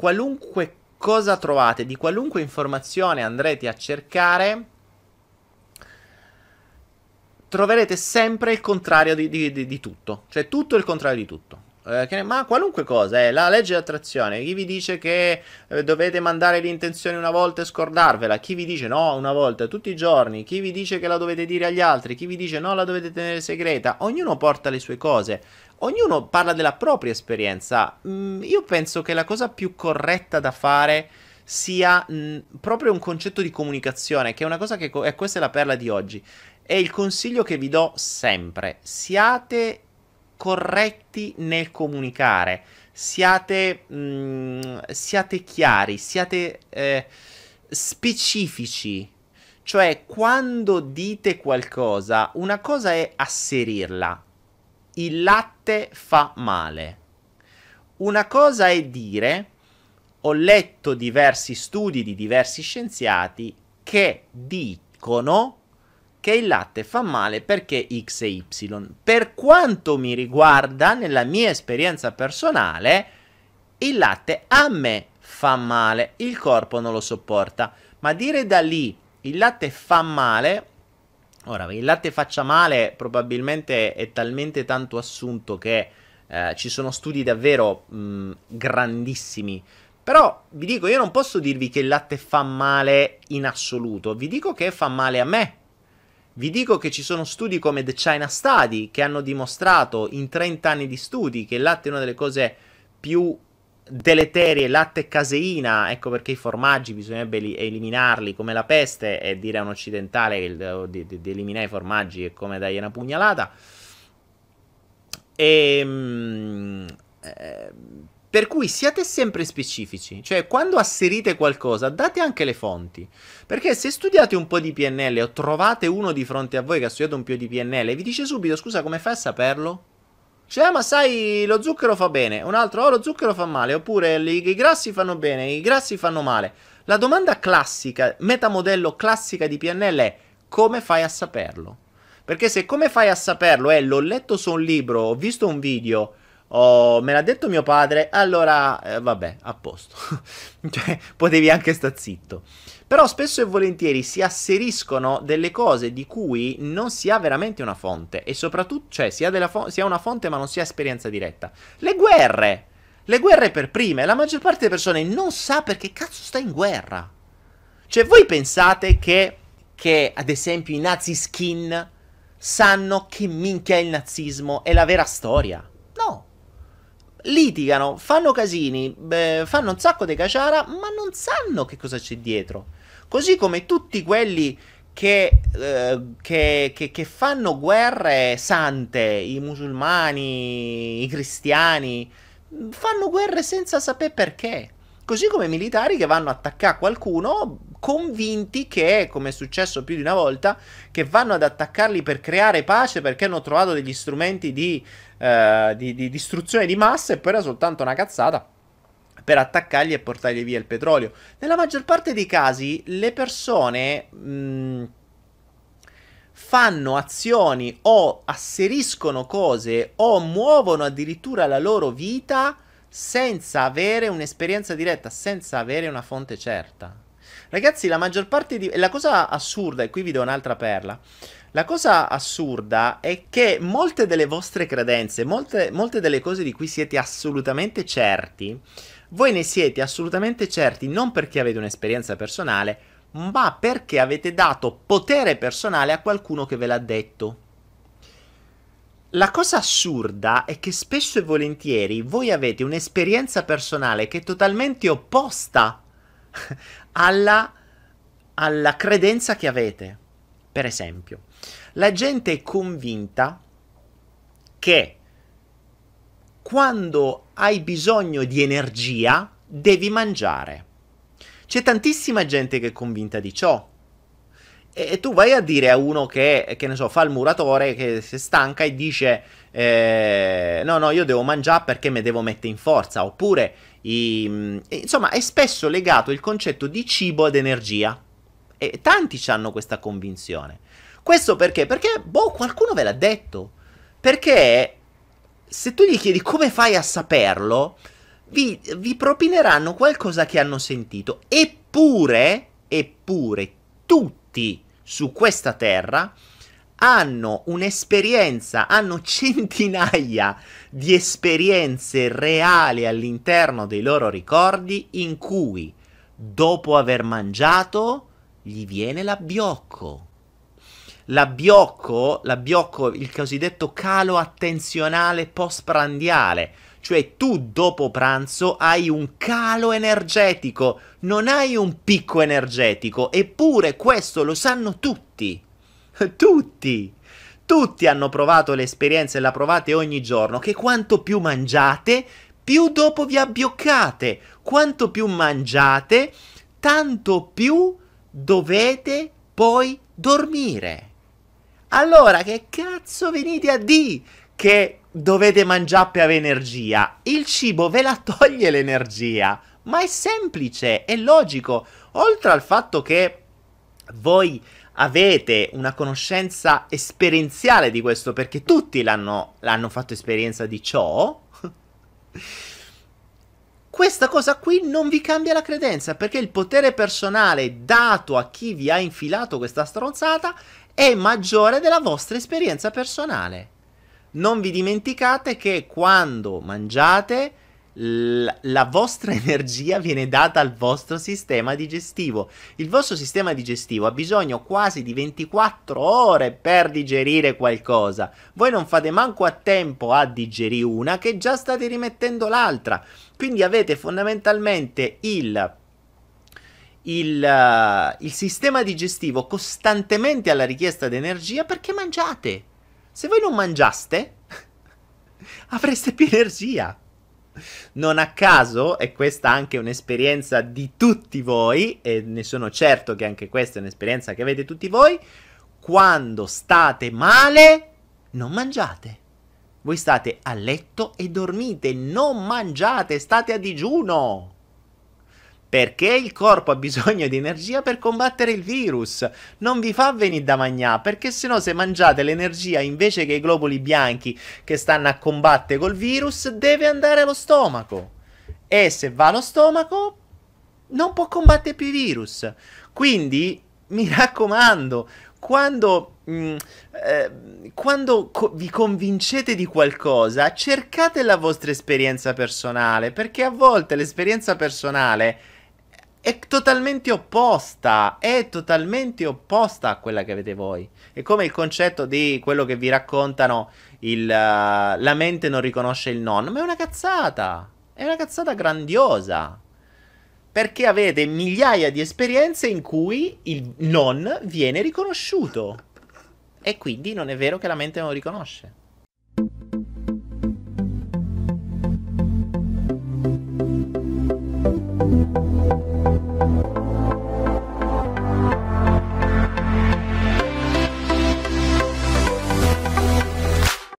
qualunque cosa trovate, di qualunque informazione andrete a cercare, troverete sempre il contrario di, di, di, di tutto. Cioè tutto il contrario di tutto. Eh, ma qualunque cosa, eh, la legge di attrazione, chi vi dice che eh, dovete mandare l'intenzione una volta e scordarvela, chi vi dice no una volta tutti i giorni, chi vi dice che la dovete dire agli altri, chi vi dice no la dovete tenere segreta, ognuno porta le sue cose, ognuno parla della propria esperienza. Mm, io penso che la cosa più corretta da fare sia mh, mm, proprio un concetto di comunicazione, che è una cosa che, e questa è la perla di oggi, è il consiglio che vi do sempre, siate corretti nel comunicare, siate, mh, mm, siate chiari, siate eh, specifici. Cioè, quando dite qualcosa, una cosa è asserirla. Il latte fa male. Una cosa è dire, ho letto diversi studi di diversi scienziati che dicono che il latte fa male perché X e Y. Per quanto mi riguarda, nella mia esperienza personale, il latte a me fa male, il corpo non lo sopporta. Ma dire da lì il latte fa male, ora il latte faccia male probabilmente è talmente tanto assunto che eh, ci sono studi davvero mh, grandissimi. Però vi dico, io non posso dirvi che il latte fa male in assoluto, vi dico che fa male a me vi dico che ci sono studi come The China Study che hanno dimostrato in 30 anni di studi che il latte è una delle cose più deleterie, latte e caseina, ecco perché i formaggi bisognerebbe eliminarli come la peste e dire a un occidentale di, di, di eliminare i formaggi è come dargli una pugnalata. E, ehm, eh, per cui siate sempre specifici, cioè quando asserite qualcosa date anche le fonti, perché se studiate un po' di PNL o trovate uno di fronte a voi che ha studiato un po' di PNL, vi dice subito scusa come fai a saperlo? Cioè, ma sai, lo zucchero fa bene, un altro, oh, lo zucchero fa male, oppure i, i grassi fanno bene, i grassi fanno male. La domanda classica, metamodello classica di PNL è come fai a saperlo? Perché se come fai a saperlo è l'ho letto su un libro, ho visto un video, Oh, me l'ha detto mio padre, allora eh, vabbè, a posto. cioè, potevi anche sta zitto. Però spesso e volentieri si asseriscono delle cose di cui non si ha veramente una fonte e soprattutto, cioè, si ha, fo- si ha una fonte ma non si ha esperienza diretta. Le guerre! Le guerre per prime, la maggior parte delle persone non sa perché cazzo sta in guerra. Cioè, voi pensate che, che ad esempio i nazi skin sanno che minchia è il nazismo è la vera storia? No litigano, fanno casini, beh, fanno un sacco di caciara, ma non sanno che cosa c'è dietro. Così come tutti quelli che, eh, che, che, che, fanno guerre sante, i musulmani, i cristiani, fanno guerre senza sapere perché. Così come militari che vanno a attaccare qualcuno convinti che, come è successo più di una volta, che vanno ad attaccarli per creare pace perché hanno trovato degli strumenti di, uh, di, di distruzione di massa e poi era soltanto una cazzata per attaccarli e portargli via il petrolio. Nella maggior parte dei casi le persone mh, fanno azioni o asseriscono cose o muovono addirittura la loro vita senza avere un'esperienza diretta, senza avere una fonte certa. Ragazzi, la maggior parte di... La cosa assurda, e qui vi do un'altra perla, la cosa assurda è che molte delle vostre credenze, molte, molte delle cose di cui siete assolutamente certi, voi ne siete assolutamente certi non perché avete un'esperienza personale, ma perché avete dato potere personale a qualcuno che ve l'ha detto. La cosa assurda è che spesso e volentieri voi avete un'esperienza personale che è totalmente opposta alla, alla credenza che avete. Per esempio, la gente è convinta che quando hai bisogno di energia devi mangiare. C'è tantissima gente che è convinta di ciò. E, tu vai a dire a uno che, che ne so, fa il muratore, che si stanca e dice eh, no, no, io devo mangiare perché mi devo mettere in forza. Oppure, i, insomma, è spesso legato il concetto di cibo ed energia. E tanti hanno questa convinzione. Questo perché? Perché, boh, qualcuno ve l'ha detto. Perché se tu gli chiedi come fai a saperlo, vi, vi propineranno qualcosa che hanno sentito. Eppure, eppure, tutti su questa terra hanno un'esperienza, hanno centinaia di esperienze reali all'interno dei loro ricordi in cui, dopo aver mangiato, gli viene l'abbiocco. L'abbiocco, l'abbiocco, il cosiddetto calo attenzionale postprandiale, cioè tu dopo pranzo hai un calo energetico, non hai un picco energetico, eppure questo lo sanno tutti. Tutti! Tutti hanno provato l'esperienza e la provate ogni giorno che quanto più mangiate, più dopo vi abbioccate. Quanto più mangiate, tanto più dovete poi dormire. Allora, che cazzo venite a dire che dovete mangiare per energia? Il cibo ve la toglie l'energia, ma è semplice, è logico. Oltre al fatto che voi avete una conoscenza esperienziale di questo, perché tutti l'hanno, l'hanno fatto esperienza di ciò, questa cosa qui non vi cambia la credenza, perché il potere personale dato a chi vi ha infilato questa stronzata è maggiore della vostra esperienza personale. Non vi dimenticate che quando mangiate la vostra energia viene data al vostro sistema digestivo. Il vostro sistema digestivo ha bisogno quasi di 24 ore per digerire qualcosa. Voi non fate manco a tempo a digerire una che già state rimettendo l'altra. Quindi avete fondamentalmente il il, uh, il, sistema digestivo costantemente alla richiesta di energia perché mangiate. Se voi non mangiaste, avreste più energia. Non a caso, e questa anche un'esperienza di tutti voi, e ne sono certo che anche questa è un'esperienza che avete tutti voi, quando state male, non mangiate. Voi state a letto e dormite, non mangiate, state a digiuno. Perché il corpo ha bisogno di energia per combattere il virus. Non vi fa venire da mangiare, perché se no se mangiate l'energia invece che i globuli bianchi che stanno a combattere col virus, deve andare allo stomaco. E se va allo stomaco, non può combattere più i virus. Quindi, mi raccomando, quando, mm, eh, quando co- vi convincete di qualcosa, cercate la vostra esperienza personale, perché a volte l'esperienza personale è totalmente opposta, è totalmente opposta a quella che avete voi. È come il concetto di quello che vi raccontano, il, uh, la mente non riconosce il non, ma è una cazzata, è una cazzata grandiosa. Perché avete migliaia di esperienze in cui il non viene riconosciuto. E quindi non è vero che la mente non riconosce. Thank you.